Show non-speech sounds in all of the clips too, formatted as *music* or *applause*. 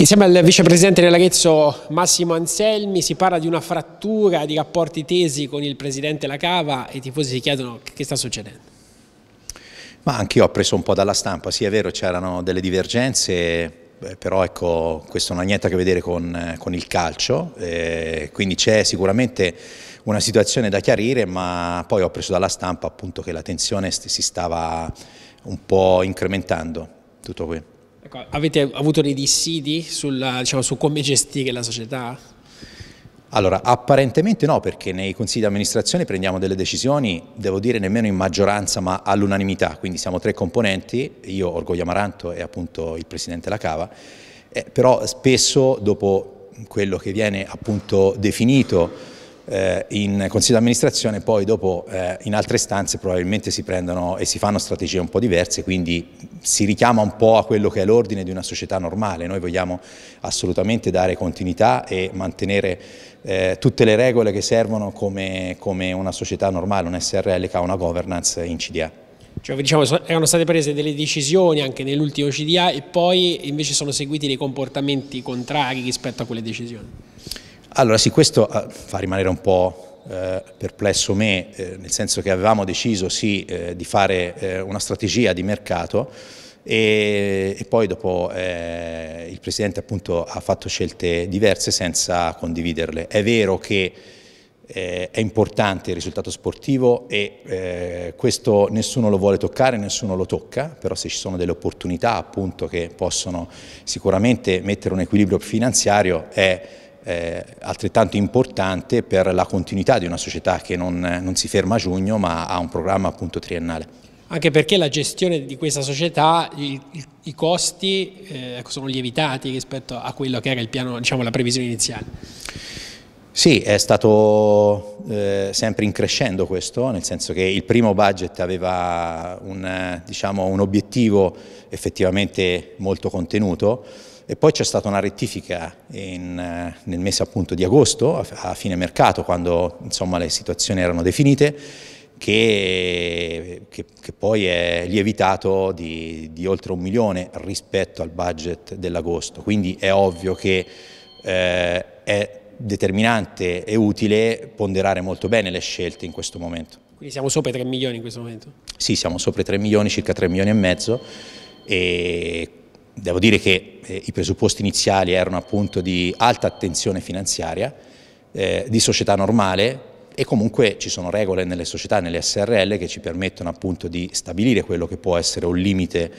Insieme al vicepresidente dell'Arezzo Massimo Anselmi si parla di una frattura di rapporti tesi con il presidente Lacava e i tifosi si chiedono che sta succedendo. Ma anch'io ho preso un po' dalla stampa, sì è vero c'erano delle divergenze, però ecco questo non ha niente a che vedere con, con il calcio, eh, quindi c'è sicuramente una situazione da chiarire ma poi ho preso dalla stampa appunto che la tensione si stava un po' incrementando, tutto qui. Ecco, avete avuto dei dissidi sulla, diciamo, su come gestire la società? Allora, apparentemente no, perché nei consigli di amministrazione prendiamo delle decisioni, devo dire nemmeno in maggioranza, ma all'unanimità, quindi siamo tre componenti, io, Orgoglio Amaranto e appunto il Presidente La Cava, eh, però spesso dopo quello che viene appunto definito eh, in consiglio di amministrazione, poi dopo eh, in altre stanze probabilmente si prendono e si fanno strategie un po' diverse, quindi si richiama un po' a quello che è l'ordine di una società normale. Noi vogliamo assolutamente dare continuità e mantenere eh, tutte le regole che servono come, come una società normale, un SRL che ha una governance in CDA. Cioè, diciamo, erano state prese delle decisioni anche nell'ultimo CDA e poi invece sono seguiti dei comportamenti contrari rispetto a quelle decisioni. Allora sì, questo eh, fa rimanere un po' eh, perplesso me, eh, nel senso che avevamo deciso sì eh, di fare eh, una strategia di mercato e, e poi dopo eh, il Presidente appunto ha fatto scelte diverse senza condividerle. È vero che è importante il risultato sportivo e questo nessuno lo vuole toccare, nessuno lo tocca, però se ci sono delle opportunità appunto che possono sicuramente mettere un equilibrio finanziario è eh, altrettanto importante per la continuità di una società che non, non si ferma a giugno ma ha un programma appunto triennale. Anche perché la gestione di questa società, i, i, costi eh, ecco, sono lievitati rispetto a quello che era il piano, diciamo, la previsione iniziale. Sì, è stato eh, sempre in crescendo questo, nel senso che il primo budget aveva un, diciamo, un obiettivo effettivamente molto contenuto, e poi c'è stata una rettifica in, eh, nel mese appunto di agosto, a, fine mercato, quando insomma, le situazioni erano definite, che, che, che poi è lievitato di, di, oltre un milione rispetto al budget dell'agosto. Quindi è ovvio che eh, è determinante e utile ponderare molto bene le scelte in questo momento. Quindi siamo sopra i 3 milioni in questo momento? Sì, siamo sopra i 3 milioni, circa 3 milioni e mezzo e Devo dire che eh, i presupposti iniziali erano appunto di alta attenzione finanziaria, eh, di società normale e comunque ci sono regole nelle società, nelle SRL che ci permettono appunto di stabilire quello che può essere un limite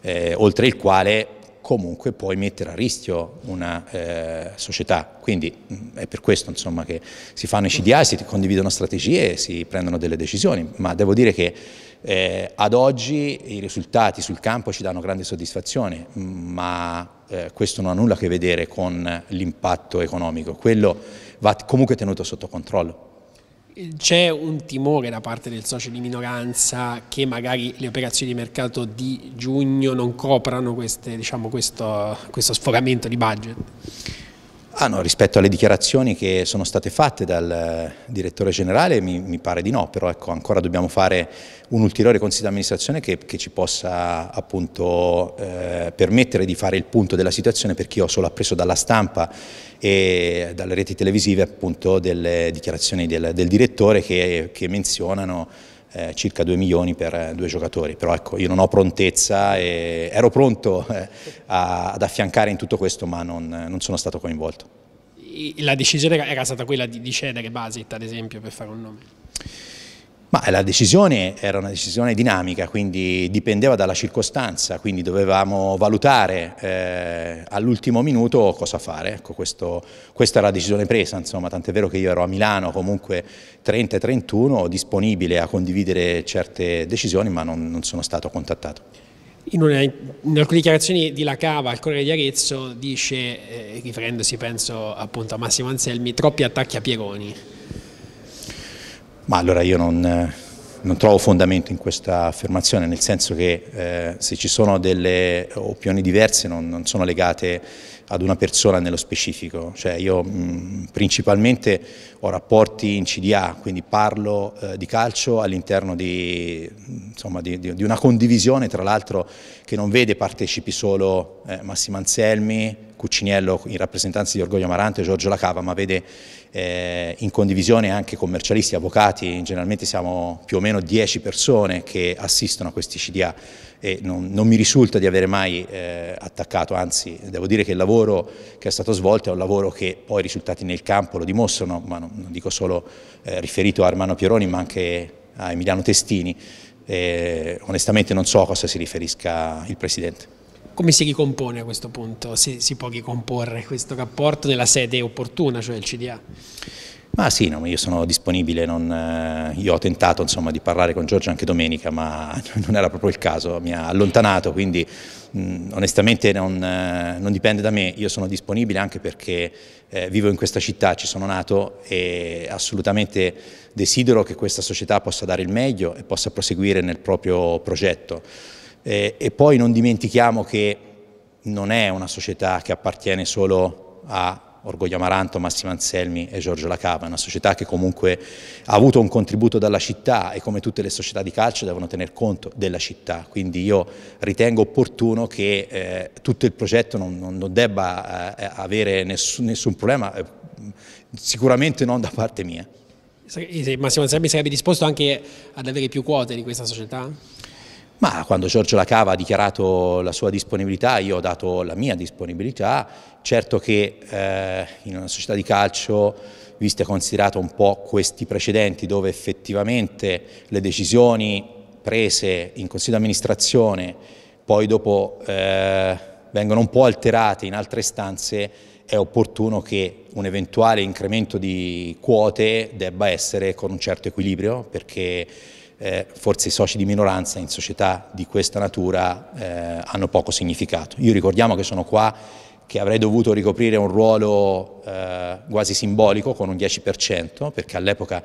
eh, oltre il quale comunque puoi mettere a rischio una eh, società. Quindi mh, mm, è per questo insomma, che si fanno i CDA, si condividono strategie e si prendono delle decisioni, ma devo dire che eh, ad oggi i risultati sul campo ci danno grande soddisfazione, ma eh, questo non ha nulla a che vedere con l'impatto economico, quello va comunque tenuto sotto controllo. C'è un timore da parte del socio di minoranza che magari le operazioni di mercato di giugno non coprano queste, diciamo, questo, questo sforamento di budget? Ah no, rispetto alle dichiarazioni che sono state fatte dal eh, direttore generale mi, mi pare di no, però ecco, ancora dobbiamo fare un ulteriore consiglio di amministrazione che, che, ci possa appunto eh, permettere di fare il punto della situazione perché io ho solo appreso dalla stampa e dalle reti televisive appunto delle dichiarazioni del, del direttore che, che menzionano eh, circa 2 milioni per eh, due giocatori, però ecco io non ho prontezza e ero pronto eh, a, ad affiancare in tutto questo ma non, non, sono stato coinvolto. La decisione era stata quella di, di cedere Basit ad esempio per fare un nome? Ma la decisione era una decisione dinamica, quindi dipendeva dalla circostanza, quindi dovevamo valutare eh, all'ultimo minuto cosa fare. Ecco, questo, questa era la decisione presa, insomma, tant'è vero che io ero a Milano comunque 30 e 31, disponibile a condividere certe decisioni, ma non, non sono stato contattato. In, una, in, alcune dichiarazioni di La Cava al Corriere di Arezzo dice, eh, riferendosi penso appunto a Massimo Anselmi, troppi attacchi a Pieroni. Ma allora io non, non trovo fondamento in questa affermazione, nel senso che eh, se ci sono delle opinioni diverse non, non, sono legate ad una persona nello specifico, cioè io mh, principalmente ho rapporti in CDA, quindi parlo eh, di calcio all'interno di, di, di, una condivisione tra l'altro che non vede partecipi solo eh, Massimo Anselmi, Cucciniello in rappresentanza di Orgoglio Amarante, Giorgio Lacava, ma vede eh, in condivisione anche commercialisti, avvocati, generalmente siamo più o meno 10 persone che assistono a questi CDA e non, non mi risulta di avere mai eh, attaccato, anzi devo dire che il lavoro che è stato svolto è un lavoro che poi i risultati nel campo lo dimostrano, ma non, non dico solo eh, riferito a Armano Pieroni ma anche a Emiliano Testini, onestamente non so a cosa si riferisca il Presidente. Come si ricompone a questo punto? Si, si può ricomporre questo rapporto nella sede opportuna, cioè il CDA? Ma sì, no, io sono disponibile, non, eh, io ho tentato insomma, di parlare con Giorgio anche domenica, ma *laughs* non era proprio il caso, mi ha allontanato, quindi mh, onestamente non, eh, non, dipende da me, io sono disponibile anche perché eh, vivo in questa città, ci sono nato e assolutamente desidero che questa società possa dare il meglio e possa proseguire nel proprio progetto. Eh, e poi non dimentichiamo che non è una società che appartiene solo a Orgoglio Amaranto, Massimo Anselmi e Giorgio Lacava, è una società che comunque ha avuto un contributo dalla città e come tutte le società di calcio devono tener conto della città, quindi io ritengo opportuno che eh, tutto il progetto non, non debba eh, avere nessun, nessun problema, eh, sicuramente non da parte mia. Massimo Anselmi sarebbe disposto anche ad avere più quote di questa società? Ma quando Giorgio Lacava ha dichiarato la sua disponibilità, io ho dato la mia disponibilità, certo che eh, in una società di calcio, visto e considerato un po' questi precedenti dove effettivamente le decisioni prese in consiglio di amministrazione poi dopo eh, vengono un po' alterate in altre istanze, è opportuno che un eventuale incremento di quote debba essere con un certo equilibrio perché eh, forse i soci di minoranza in società di questa natura eh, hanno poco significato. Io ricordiamo che sono qua che avrei dovuto ricoprire un ruolo eh, quasi simbolico con un 10% perché all'epoca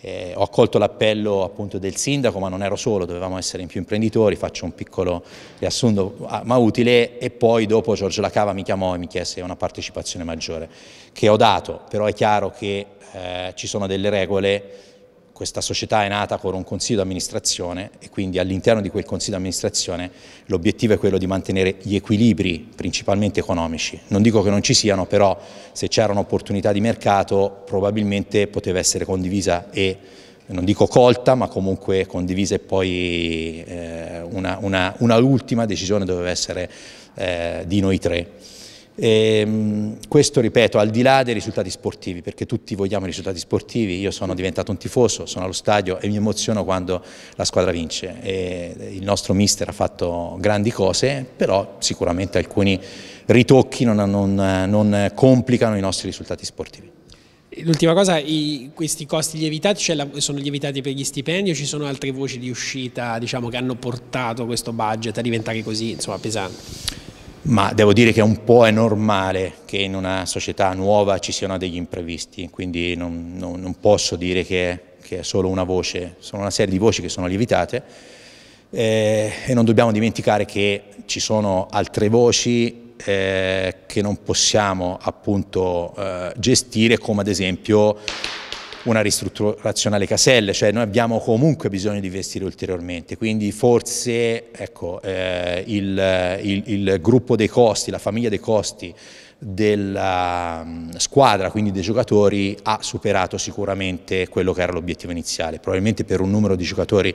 eh, ho accolto l'appello appunto del sindaco ma non ero solo, dovevamo essere in più imprenditori, faccio un piccolo riassunto ah, ma utile e poi dopo Giorgio Lacava mi chiamò e mi chiese una partecipazione maggiore che ho dato, però è chiaro che eh, ci sono delle regole questa società è nata con un consiglio di amministrazione e quindi all'interno di quel consiglio di amministrazione l'obiettivo è quello di mantenere gli equilibri principalmente economici. Non dico che non ci siano, però se c'era un'opportunità di mercato probabilmente poteva essere condivisa e non dico colta, ma comunque condivisa e poi eh, una, una, una ultima decisione doveva essere eh, di noi tre. E, ehm, questo, ripeto, al di là dei risultati sportivi, perché tutti vogliamo i risultati sportivi, io sono diventato un tifoso, sono allo stadio e mi emoziono quando la squadra vince. E il nostro mister ha fatto grandi cose, però sicuramente alcuni ritocchi non, non, non complicano i nostri risultati sportivi. L'ultima cosa, i, questi costi lievitati cioè la, sono lievitati per gli stipendi o ci sono altre voci di uscita diciamo, che hanno portato questo budget a diventare così insomma, pesante? Ma devo dire che un po' è normale che in una società nuova ci siano degli imprevisti, quindi non, non, non posso dire che, che, è solo una voce, sono una serie di voci che sono lievitate eh, e non dobbiamo dimenticare che ci sono altre voci eh, che non possiamo appunto eh, gestire come ad esempio una ristrutturazione alle caselle, cioè noi abbiamo comunque bisogno di investire ulteriormente, quindi forse ecco, eh, il, il, il gruppo dei costi, la famiglia dei costi della mm, squadra, quindi dei giocatori, ha superato sicuramente quello che era l'obiettivo iniziale, probabilmente per un numero di giocatori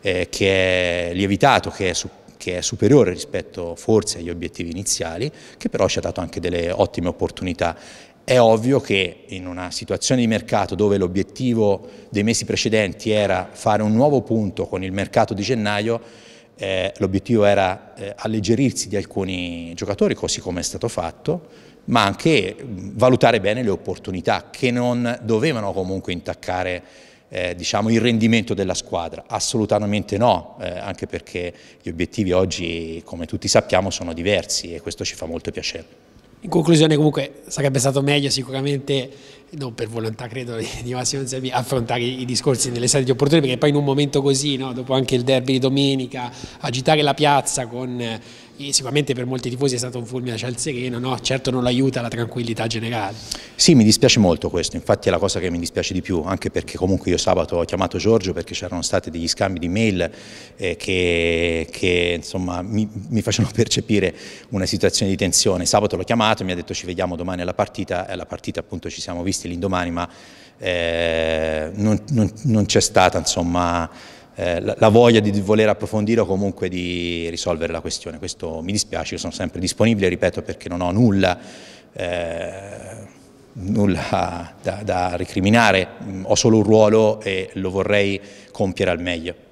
eh, che è lievitato, che è, che è, superiore rispetto forse agli obiettivi iniziali, che però ci ha dato anche delle ottime opportunità è ovvio che in una situazione di mercato dove l'obiettivo dei mesi precedenti era fare un nuovo punto con il mercato di gennaio, eh, l'obiettivo era eh, alleggerirsi di alcuni giocatori, così come è stato fatto, ma anche valutare bene le opportunità che non dovevano comunque intaccare eh, diciamo, il rendimento della squadra. Assolutamente no, eh, anche perché gli obiettivi oggi, come tutti sappiamo, sono diversi e questo ci fa molto piacere. In conclusione comunque sarebbe stato meglio sicuramente, non per volontà credo di Massimo Zerbi, affrontare i discorsi nelle sedi di opportunità perché poi in un momento così, no, dopo anche il derby di domenica, agitare la piazza con e sicuramente per molti tifosi è stato un fulmine a ciel sereno, no? certo non aiuta la tranquillità generale. Sì, mi dispiace molto questo, infatti è la cosa che mi dispiace di più, anche perché comunque io sabato ho chiamato Giorgio perché c'erano stati degli scambi di mail eh, che, che insomma, mi, mi, facevano *laughs* percepire una situazione di tensione. Sabato l'ho chiamato, mi ha detto ci vediamo domani alla partita, e alla partita appunto ci siamo visti l'indomani, ma eh, non, non, non c'è stata insomma eh, la, voglia di voler approfondire o comunque di risolvere la questione. Questo mi dispiace, io sono sempre disponibile, ripeto, perché non ho nulla, eh, nulla da, da recriminare, ho solo un ruolo e lo vorrei compiere al meglio.